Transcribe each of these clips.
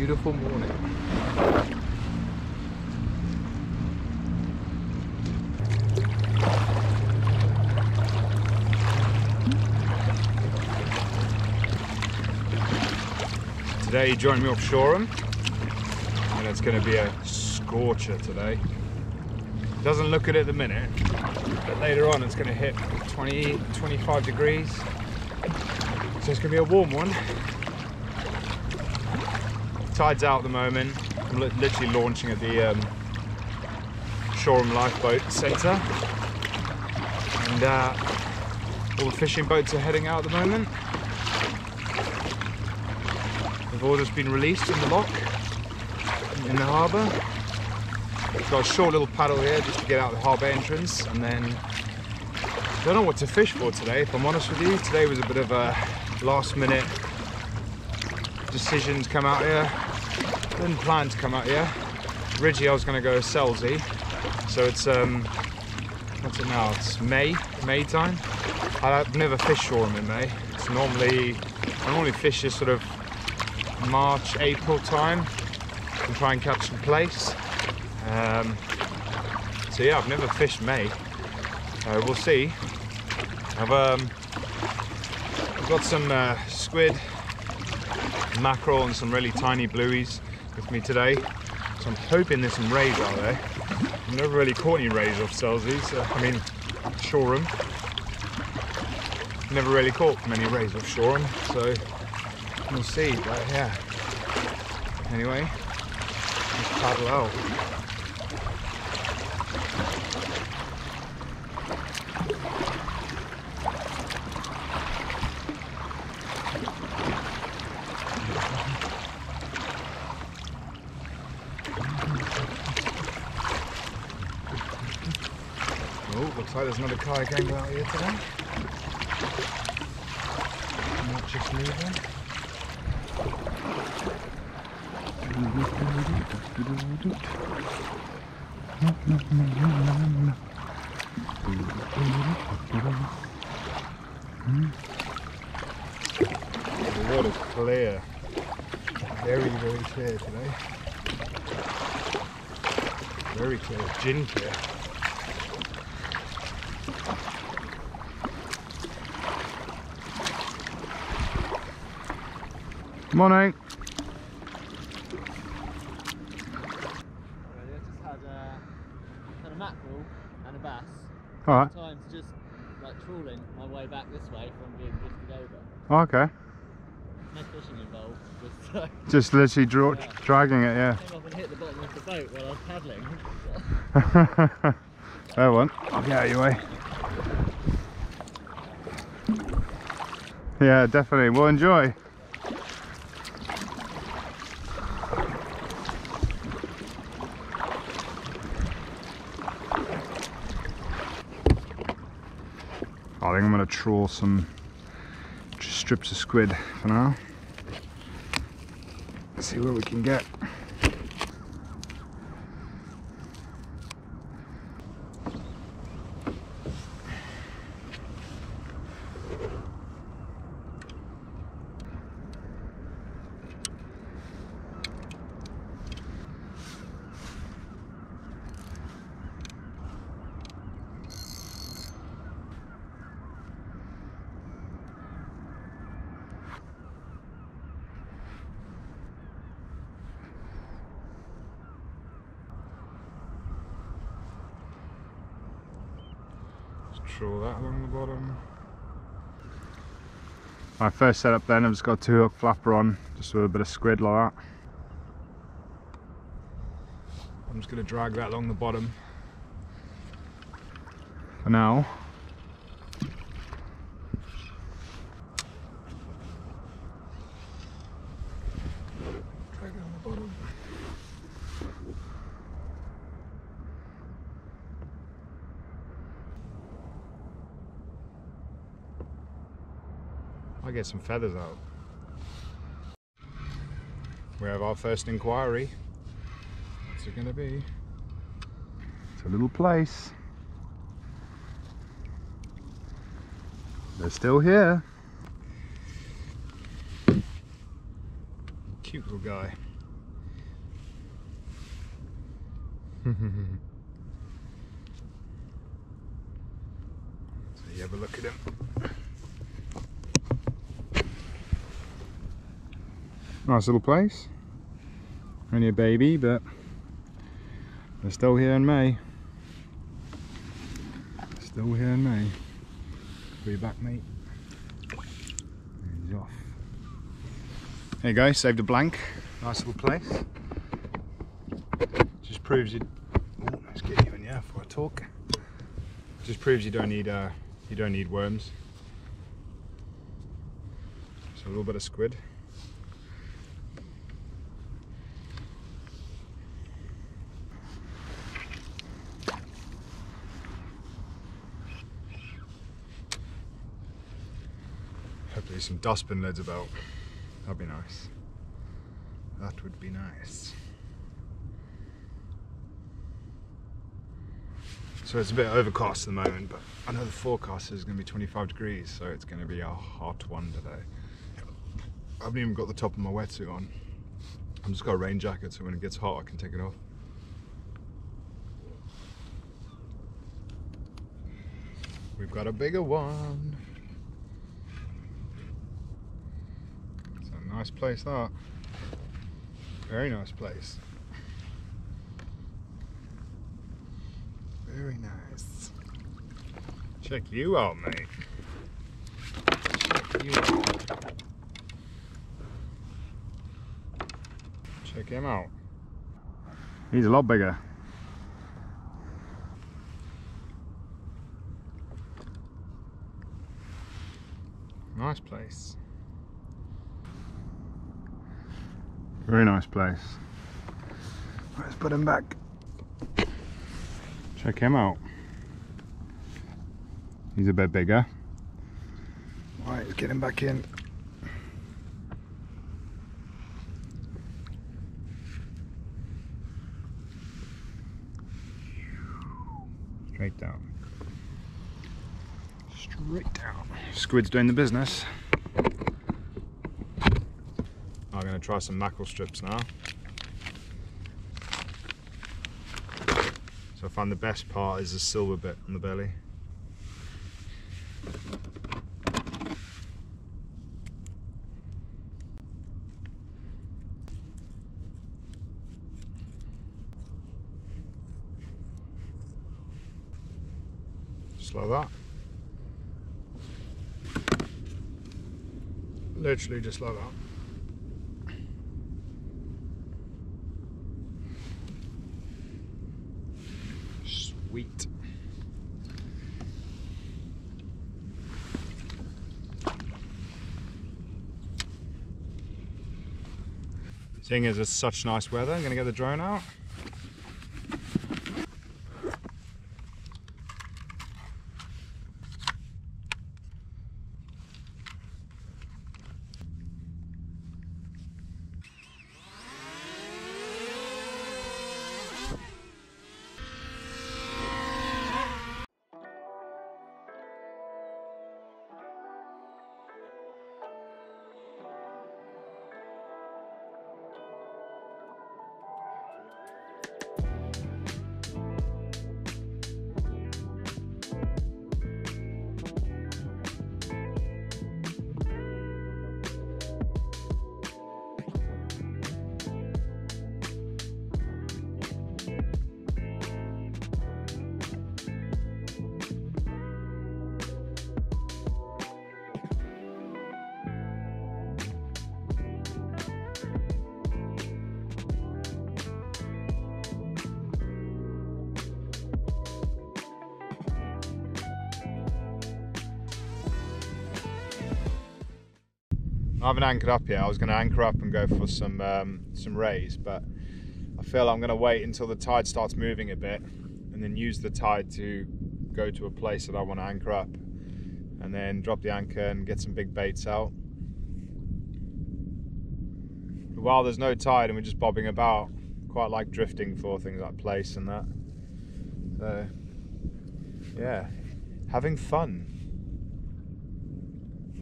beautiful morning. Today you join me off Shoreham and it's going to be a scorcher today. Doesn't look it at the minute, but later on it's going to hit 20, 25 degrees. So it's going to be a warm one. Tide's out at the moment. I'm li- literally launching at the um, Shoreham Lifeboat Centre. And uh, all the fishing boats are heading out at the moment. They've all just been released in the lock in the harbour. We've Got a short little paddle here just to get out the harbour entrance and then I don't know what to fish for today if I'm honest with you. Today was a bit of a last minute decision to come out here. Didn't plan to come out here. Originally I was going to go to Selsey. So it's um what's it now? It's May, May time. I've never fished Shoreham in May. It's normally I normally fish this sort of March, April time and try and catch some plaice. Um, so yeah, I've never fished May. Uh, we'll see. I've um, got some uh, squid, mackerel, and some really tiny blueies with me today. So I'm hoping there's some rays out there. I've never really caught any rays off Selsey, so, I mean Shoreham. Never really caught many rays off Shoreham, so we'll see. But yeah. Anyway, let's paddle out. Oh, looks like there's another kayak angle out here today. Not just moving. The water's clear. Very, very clear today. Very clear, gin clear. Morning. I just had a, had a mackerel and a bass. Alright. Times just like trawling my way back this way from being drifted over. Okay. No fishing involved. Just uh, Just literally draw, Yeah. dragging it, yeah. came up and hit the bottom of the boat while I was paddling. there one. I'll get out of your way. Yeah, definitely. We'll enjoy. I think I'm going to trawl some strips of squid for now. Let's See what we can get. That along the bottom. My first setup then, I've just got a two hook flapper on, just with a bit of squid like that. I'm just going to drag that along the bottom for now. get some feathers out. We have our first inquiry. What's it gonna be? It's a little plaice. They're still here. Cute little guy. so you have a look at him. Nice little plaice. Only a baby, but they're still here in May. Still here in May. Be back, mate. He's off. There you go, saved a blank. Nice little plaice. Just proves you. Oh, let's get you in here for a talk. Just proves you don't need uh, you don't need worms. So a little bit of squid. Hopefully some dustbin lids about. That'd be nice. That would be nice. So it's a bit overcast at the moment, but I know the forecast is going to be 25 degrees, so it's going to be a hot one today. I haven't even got the top of my wetsuit on. I've just got a rain jacket, so when it gets hot, I can take it off. We've got a bigger one. It's a nice plaice, that. Very nice plaice. Very nice. Check you out, mate. Check you out. Check him out. He's a lot bigger. Nice plaice. Very nice plaice. Let's put him back. Check him out. He's a bit bigger. Right, let's get him back in. Straight down. Straight down. Squid's doing the business. I'm going to try some mackerel strips now. So I find the best part is the silver bit on the belly. Just like that. Literally just like that. Seeing as it's such nice weather, I'm to get the drone out. I haven't anchored up yet. I was going to anchor up and go for some um, some rays, but I feel I'm going to wait until the tide starts moving a bit, and then use the tide to go to a place that I want to anchor up, and then drop the anchor and get some big baits out. While there's no tide and we're just bobbing about, quite like drifting for things like plaice and that. So yeah, having fun.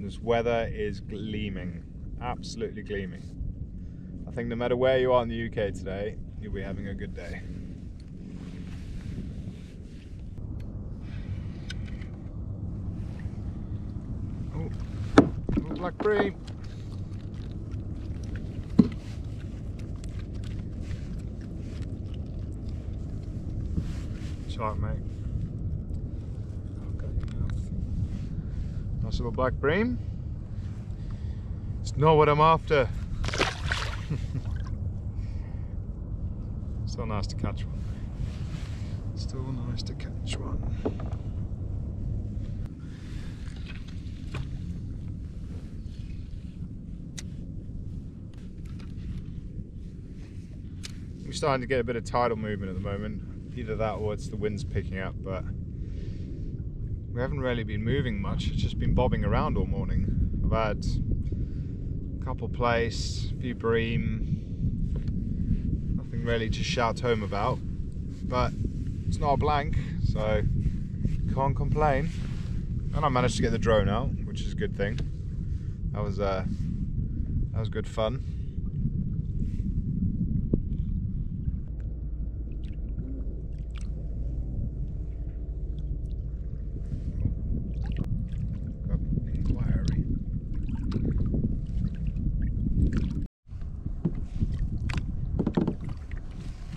This weather is gleaming, absolutely gleaming. I think no matter where you are in the UK today, you'll be having a good day. Oh, blackberry. Mate. Nice little black bream. It's not what I'm after. Still nice to catch one. Still nice to catch one. We're starting to get a bit of tidal movement at the moment. Either that or it's the wind's picking up, but we haven't really been moving much. It's just been bobbing around all morning. I've had a couple plaice, a few bream, nothing really to shout home about, but it's not a blank, so can't complain. And I managed to get the drone out, which is a good thing. That was uh, that was good fun. Got inquiry.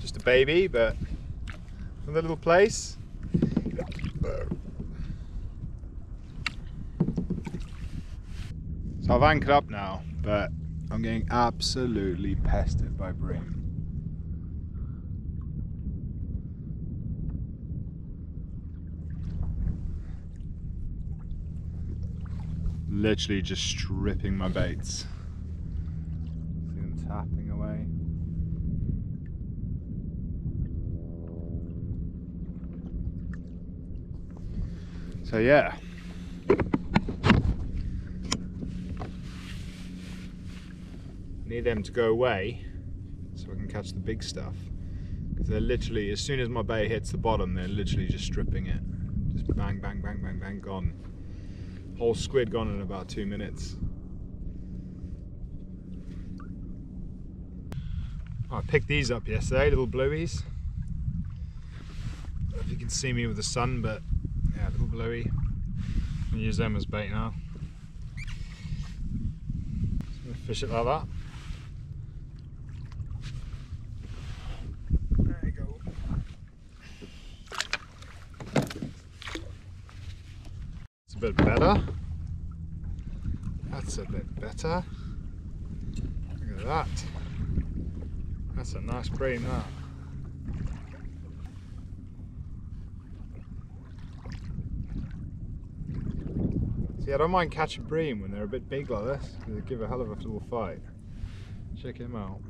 Just a baby, but another little plaice. So I've anchored up now, but I'm getting absolutely pestered by bream. Literally just stripping my baits. See them tapping away. So yeah. Need them to go away so I can catch the big stuff. Because they're literally, as soon as my bait hits the bottom, they're literally just stripping it. Just bang, bang, bang, bang, bang, gone. Whole squid gone in about two minutes. I picked these up yesterday, little blueies. If you can see me with the sun, but bluey. i use them as bait now. Gonna fish it like that. There you go. It's a bit better. That's a bit better. Look at that. That's a nice bream that. See, I don't mind catching bream when they're a bit big like this, because they give a hell of a little fight. Check him out.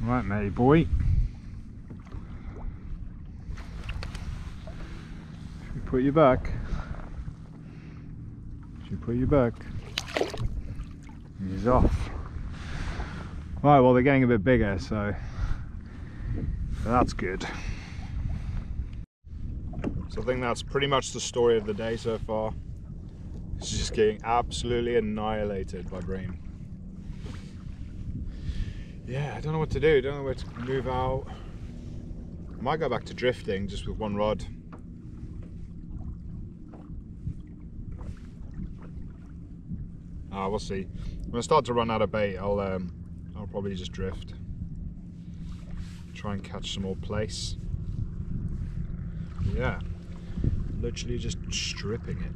Right, matey boy. Should we put you back? Should we put you back? He's off. Right, well they're getting a bit bigger, so that's good. So I think that's pretty much the story of the day so far. It's just getting absolutely annihilated by bream. Yeah, I don't know what to do. I don't know where to move out. I might go back to drifting just with one rod. Ah, we'll see. When I start to run out of bait, I'll um, I'll probably just drift. Try and catch some more plaice. Yeah, literally just stripping it.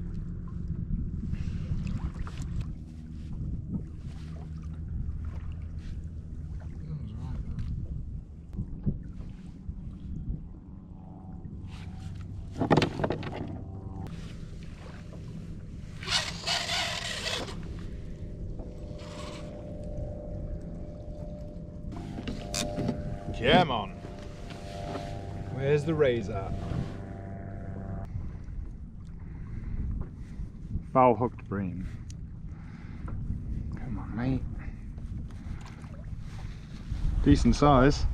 Come on. Where's the razor? Foul hooked bream. Come on, mate. Decent size.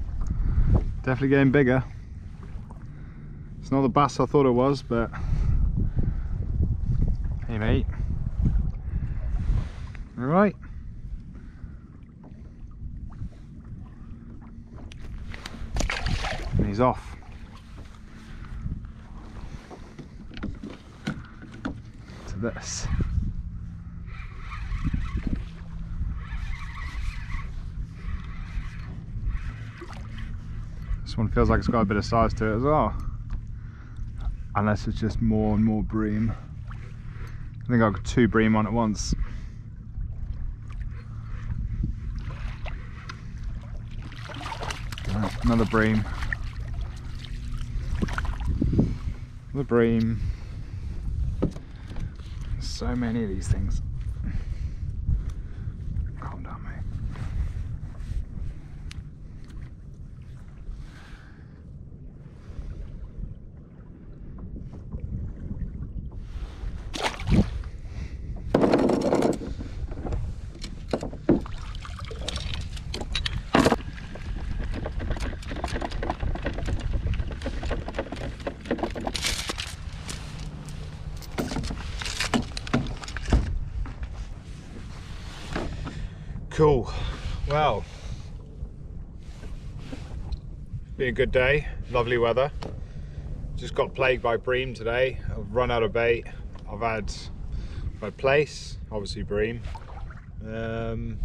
Definitely getting bigger. It's not the bass I thought it was, but hey, mate. All right. And he's off. This. This one feels like it's got a bit of size to it as well. Unless it's just more and more bream. I think I've got two bream on at once. Another bream. The bream. So many of these things. Calm down, mate. Well, been a good day. Lovely weather. Just got plagued by bream today. I've run out of bait. I've had my plaice, obviously bream. Um,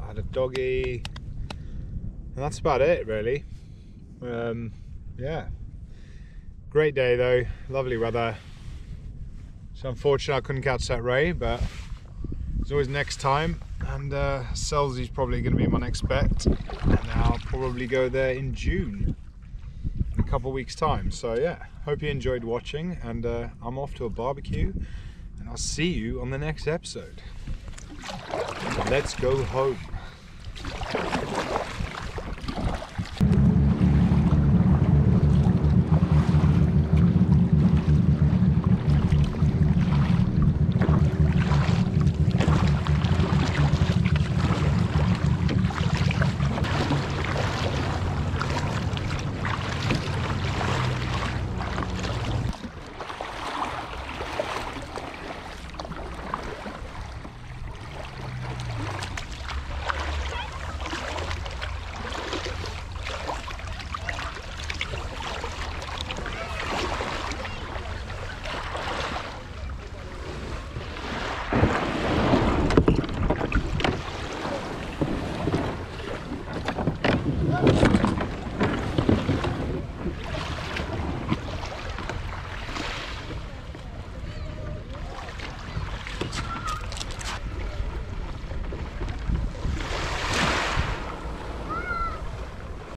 I had a doggy, and that's about it really. Um, yeah. Great day though. Lovely weather. It's unfortunate I couldn't catch that ray, but there's always next time and uh, Selsey's probably going to be my next bet. And I'll probably go there in June in a couple weeks time. So yeah hope you enjoyed watching. And uh, I'm off to a barbecue. And I'll see you on the next episode. Let's go home